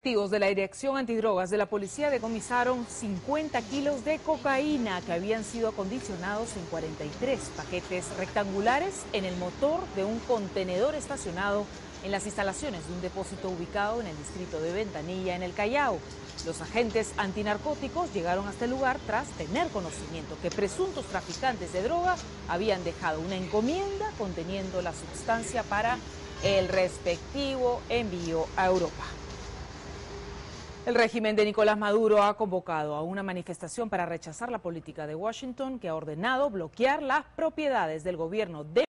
Activos de la Dirección Antidrogas de la Policía decomisaron 50 kilos de cocaína que habían sido acondicionados en 43 paquetes rectangulares en el motor de un contenedor estacionado en las instalaciones de un depósito ubicado en el distrito de Ventanilla, en el Callao. Los agentes antinarcóticos llegaron hasta el lugar tras tener conocimiento que presuntos traficantes de droga habían dejado una encomienda conteniendo la sustancia para el respectivo envío a Europa. El régimen de Nicolás Maduro ha convocado a una manifestación para rechazar la política de Washington que ha ordenado bloquear las propiedades del gobierno de